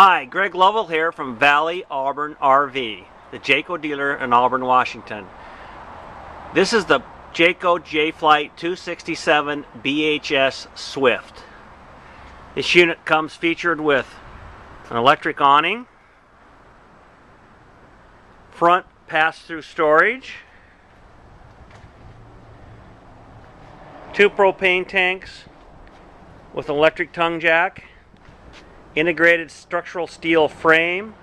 Hi, Greg Lovell here from Valley Auburn RV, the Jayco dealer in Auburn, Washington. This is the Jayco Jay Flight 267 BHS Swift. This unit comes featured with an electric awning, front pass-through storage, two propane tanks with electric tongue jack, integrated structural steel frame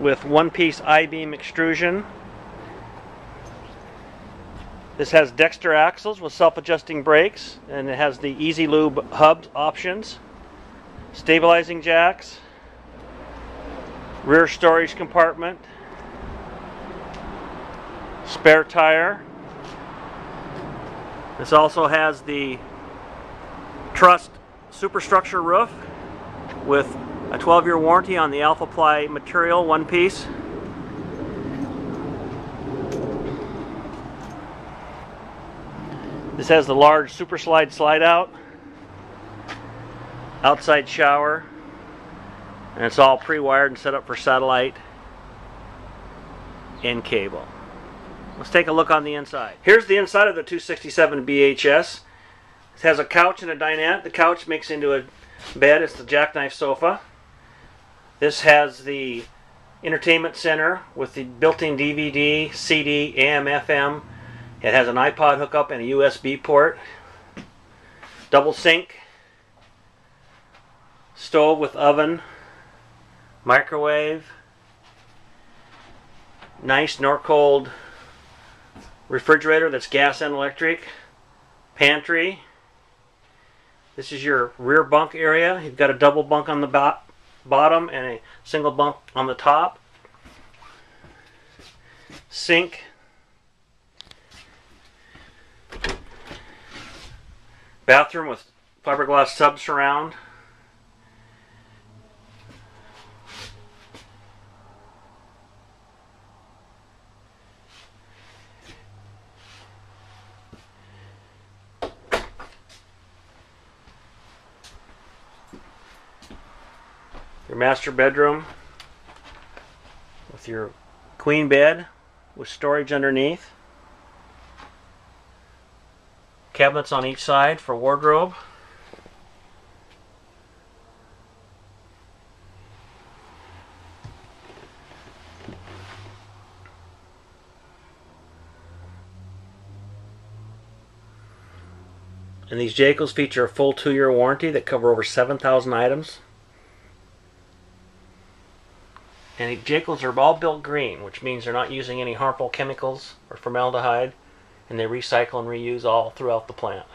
with one-piece I-beam extrusion. This has Dexter axles with self-adjusting brakes and it has the Easy Lube hub options, stabilizing jacks, rear storage compartment, spare tire. This also has the truss superstructure roof with a 12-year warranty on the Alpha Ply material, one piece. This has the large super slide slide out, outside shower, and it's all pre-wired and set up for satellite and cable. Let's take a look on the inside. Here's the inside of the 267 BHS. It has a couch and a dinette. The couch makes into a bed. It's the jackknife sofa. This has the entertainment center with the built-in DVD, CD, AM, FM. It has an iPod hookup and a USB port. Double sink. Stove with oven. Microwave. Nice Norcold refrigerator that's gas and electric. Pantry. This is your rear bunk area. You've got a double bunk on the bo bottom and a single bunk on the top. Sink. Bathroom with fiberglass sub surround. Your master bedroom with your queen bed with storage underneath. Cabinets on each side for wardrobe. And these Jaycos feature a full two-year warranty that cover over 7,000 items. And Jaycos are all built green, which means they're not using any harmful chemicals or formaldehyde, and they recycle and reuse all throughout the plant.